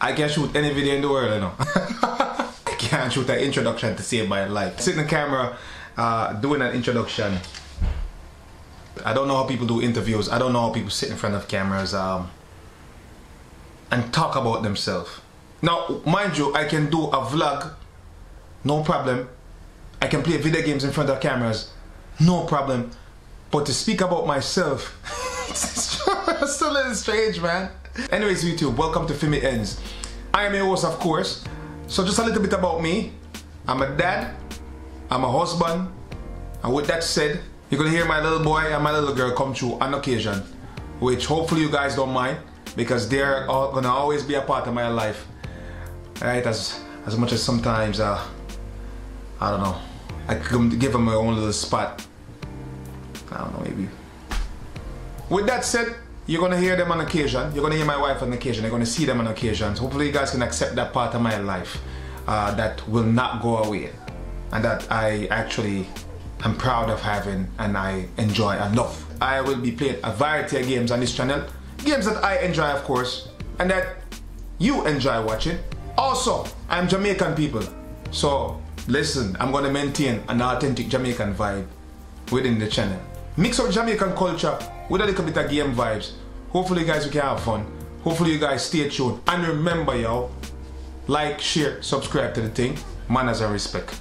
I can shoot any video in the world, you know. I can't shoot an introduction to save my life. Sitting in the camera, uh, doing an introduction. I don't know how people do interviews. I don't know how people sit in front of cameras um, and talk about themselves. Now, mind you, I can do a vlog, no problem. I can play video games in front of cameras, no problem. But to speak about myself, it's still a little strange, man. Anyways, YouTube, welcome to FiMiEnz. I am your host, of course. So just a little bit about me. I'm a dad, I'm a husband, and with that said, you're gonna hear my little boy and my little girl come through on occasion, which hopefully you guys don't mind because they're all gonna always be a part of my life. Right, as as much as sometimes uh, I don't know, I could give them my own little spot. I don't know, maybe. With that said, you're gonna hear them on occasion. You're gonna hear my wife on occasion. You're gonna see them on occasions. Hopefully, you guys can accept that part of my life uh, that will not go away, and that I actually am proud of having and I enjoy enough. I will be playing a variety of games on this channel, games that I enjoy, of course, and that you enjoy watching. Also, I'm Jamaican people, so listen, I'm gonna maintain an authentic Jamaican vibe within the channel. Mix up Jamaican culture with a little bit of game vibes. Hopefully you guys can have fun. Hopefully you guys stay tuned. And remember y'all, like, share, subscribe to the thing. Manners and respect.